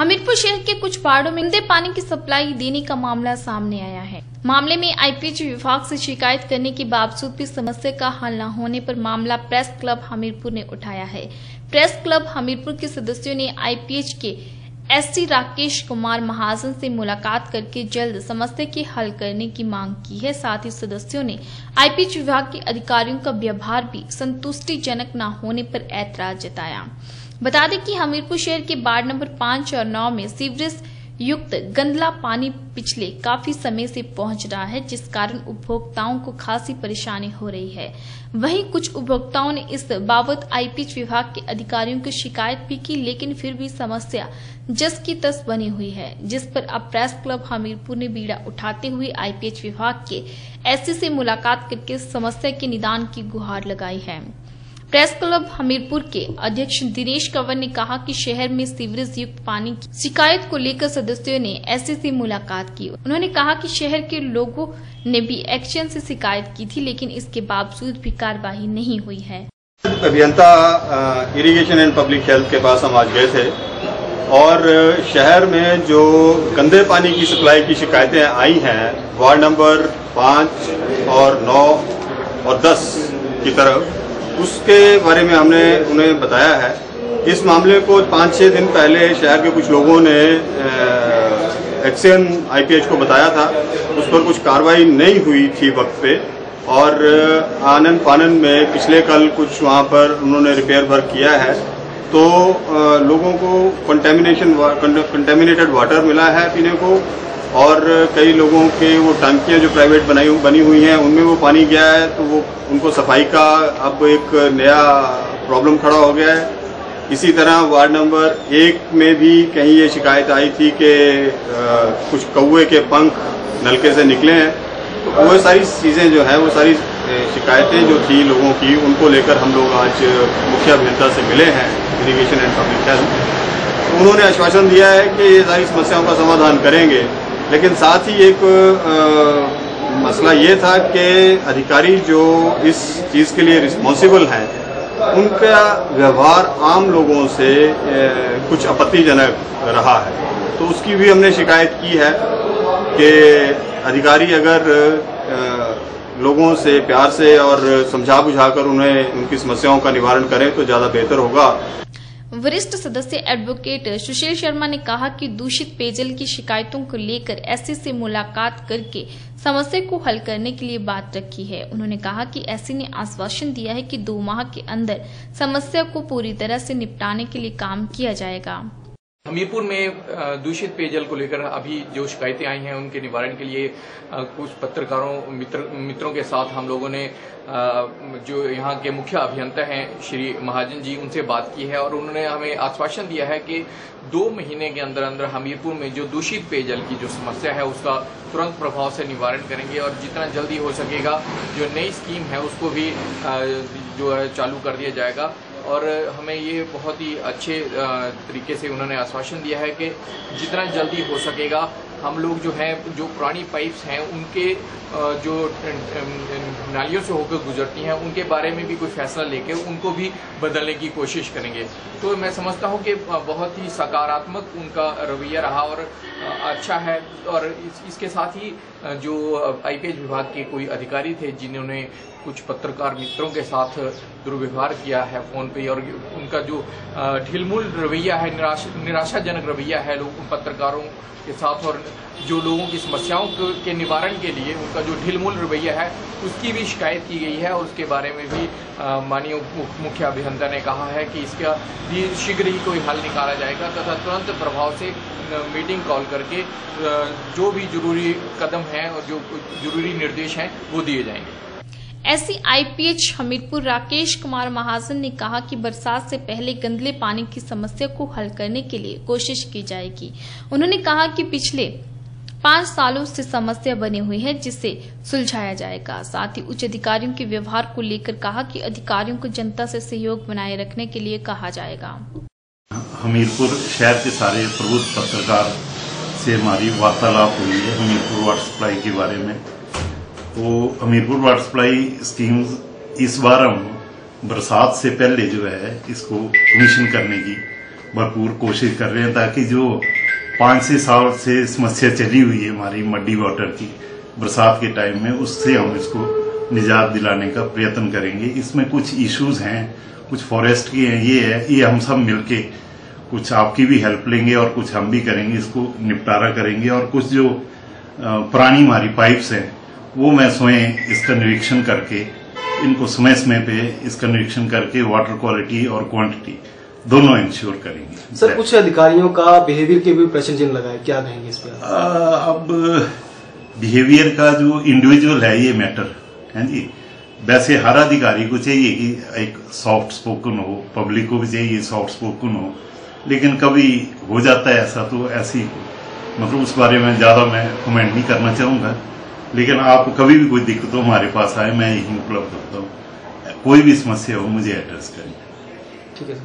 हमीरपुर शहर के कुछ वार्डो में गंदे पानी की सप्लाई देने का मामला सामने आया है। मामले में आईपीएच विभाग से शिकायत करने के बावजूद भी समस्या का हल न होने पर मामला प्रेस क्लब हमीरपुर ने उठाया है। प्रेस क्लब हमीरपुर के सदस्यों ने आईपीएच के एससी राकेश कुमार महाजन से मुलाकात करके जल्द समस्या के हल करने की मांग की है। साथ ही सदस्यों ने आईपीएच विभाग के अधिकारियों का व्यवहार भी संतुष्टिजनक न होने पर ऐतराज जताया। बता दें कि हमीरपुर शहर के वार्ड नंबर पाँच और नौ में सीवरेज युक्त गंदला पानी पिछले काफ़ी समय से पहुँच रहा है, जिस कारण उपभोक्ताओं को खासी परेशानी हो रही है। वहीं कुछ उपभोक्ताओं ने इस बाबत आईपीएच विभाग के अधिकारियों की शिकायत भी की, लेकिन फिर भी समस्या जस की तस बनी हुई है, जिस पर अब प्रेस क्लब हमीरपुर ने बीड़ा उठाते हुए आईपीएच विभाग के एससी से मुलाकात करके समस्या के निदान की गुहार लगाई है। प्रेस क्लब हमीरपुर के अध्यक्ष दिनेश कंवर ने कहा कि शहर में सीवरेज युक्त पानी की शिकायत को लेकर सदस्यों ने एससी से मुलाकात की। उन्होंने कहा कि शहर के लोगों ने भी एक्शन से शिकायत की थी, लेकिन इसके बावजूद भी कार्रवाई नहीं हुई है। अभियंता इरिगेशन एंड पब्लिक हेल्थ के पास हम आज गए थे और शहर में जो गंदे पानी की सप्लाई की शिकायतें आई हैं, वार्ड नंबर पाँच और नौ और दस की तरफ़ उसके बारे में हमने उन्हें बताया है। इस मामले को पाँच छः दिन पहले शहर के कुछ लोगों ने एक्सीएन आईपीएच को बताया था। उस पर कुछ कार्रवाई नहीं हुई थी वक्त पे और आनंद पानन में पिछले कल कुछ वहाँ पर उन्होंने रिपेयर वर्क किया है। तो लोगों को कंटेमिनेशन कंटेमिनेटेड वाटर मिला है पीने को। और कई लोगों के वो टंकियाँ जो प्राइवेट बनाई बनी हुई हैं, उनमें वो पानी गया है तो वो, उनको सफ़ाई का अब एक नया प्रॉब्लम खड़ा हो गया है। इसी तरह वार्ड नंबर एक में भी कहीं ये शिकायत आई थी कि कुछ कौए के पंख नलके से निकले हैं। तो वो सारी चीज़ें जो हैं, वो सारी शिकायतें जो थी लोगों की, उनको लेकर हम लोग आज मुख्य अभियंता से मिले हैं इरीगेशन एंड पब्लिक हेल्थ उन्होंने आश्वासन दिया है कि ये सारी समस्याओं का समाधान करेंगे। लेकिन साथ ही एक मसला ये था कि अधिकारी जो इस चीज़ के लिए रिस्पॉन्सिबल हैं, उनका व्यवहार आम लोगों से कुछ आपत्तिजनक रहा है। तो उसकी भी हमने शिकायत की है कि अधिकारी अगर लोगों से प्यार से और समझा बुझाकर उन्हें उनकी समस्याओं का निवारण करें तो ज़्यादा बेहतर होगा। वरिष्ठ सदस्य एडवोकेट सुशील शर्मा ने कहा कि दूषित पेयजल की शिकायतों को लेकर एससी से मुलाकात करके समस्या को हल करने के लिए बात रखी है। उन्होंने कहा कि एससी ने आश्वासन दिया है कि दो माह के अंदर समस्या को पूरी तरह से निपटाने के लिए काम किया जाएगा। हमीरपुर में दूषित पेयजल को लेकर अभी जो शिकायतें आई हैं, उनके निवारण के लिए कुछ पत्रकारों, मित्र, मित्रों के साथ हम लोगों ने जो यहाँ के मुख्य अभियंता हैं, श्री महाजन जी, उनसे बात की है और उन्होंने हमें आश्वासन दिया है कि दो महीने के अंदर अंदर हमीरपुर में जो दूषित पेयजल की जो समस्या है, उसका तुरंत प्रभाव से निवारण करेंगे और जितना जल्दी हो सकेगा, जो नई स्कीम है, उसको भी जो है, चालू कर दिया जाएगा। और हमें ये बहुत ही अच्छे तरीके से उन्होंने आश्वासन दिया है कि जितना जल्दी हो सकेगा, हम लोग जो है, जो पुरानी पाइप्स हैं, उनके जो नालियों से होकर गुजरती हैं, उनके बारे में भी कोई फैसला लेके उनको भी बदलने की कोशिश करेंगे। तो मैं समझता हूँ कि बहुत ही सकारात्मक उनका रवैया रहा और अच्छा है और इसके साथ ही जो आईपीएच विभाग के कोई अधिकारी थे, जिन्होंने कुछ पत्रकार मित्रों के साथ दुर्व्यवहार किया है फ़ोन पे, और उनका जो ढिलमुल रवैया है, निराश, निराशाजनक रवैया है लोग पत्रकारों के साथ और जो लोगों की समस्याओं के निवारण के लिए उनका जो ढिलमुल रवैया है, उसकी भी शिकायत की गई है, और उसके बारे में भी माननीय मुख्य अभियंता ने कहा है कि इसका भी शीघ्र ही कोई हल निकाला जाएगा, तथा तुरंत प्रभाव से मीटिंग कॉल करके जो भी ज़रूरी कदम हैं और जो ज़रूरी निर्देश हैं, वो दिए जाएँगे। एससी आईपीएच हमीरपुर राकेश कुमार महाजन ने कहा कि बरसात से पहले गंदले पानी की समस्या को हल करने के लिए कोशिश की जाएगी। उन्होंने कहा कि पिछले पाँच सालों से समस्या बनी हुई है, जिसे सुलझाया जाएगा। साथ ही उच्च अधिकारियों के व्यवहार को लेकर कहा कि अधिकारियों को जनता से सहयोग बनाए रखने के लिए कहा जाएगा। हमीरपुर शहर के सारे प्रबुद्ध पत्रकार से हमारी वार्तालाप हुई है, हमीरपुर वाटर सप्लाई के बारे में। तो हमीरपुर वाटर सप्लाई स्कीम इस बार हम बरसात से पहले जो है इसको कमीशन करने की भरपूर कोशिश कर रहे हैं ताकि जो पाँच छः साल से समस्या चली हुई है हमारी मड्डी वाटर की बरसात के टाइम में, उससे हम इसको निजात दिलाने का प्रयत्न करेंगे। इसमें कुछ इश्यूज़ हैं, कुछ फॉरेस्ट की हैं, ये है, ये हम सब मिलके कुछ आपकी भी हेल्प लेंगे और कुछ हम भी करेंगे, इसको निपटारा करेंगे और कुछ जो पुरानी हमारी पाइप्स हैं वो मैं स्वयं इसका निरीक्षण करके इनको समय समय पे इसका निरीक्षण करके वाटर क्वालिटी और क्वांटिटी दोनों इंश्योर करेंगे। सर कुछ अधिकारियों का बिहेवियर के भी प्रश्न चिन्ह लगाए क्या कहेंगे इस पर अब बिहेवियर का जो इंडिविजुअल है ये मैटर है जी? वैसे हर अधिकारी को चाहिए कि एक सॉफ्ट स्पोकन हो पब्लिक को भी चाहिए सॉफ्ट स्पोकन हो लेकिन कभी हो जाता है ऐसा तो ऐसी मतलब उस बारे में ज़्यादा मैं कमेंट नहीं करना चाहूँगा। लेकिन आप कभी भी कोई दिक्कत हो हमारे पास आए, मैं यही उपलब्ध होता हूँ। कोई भी समस्या हो, मुझे एड्रेस करें ठीक है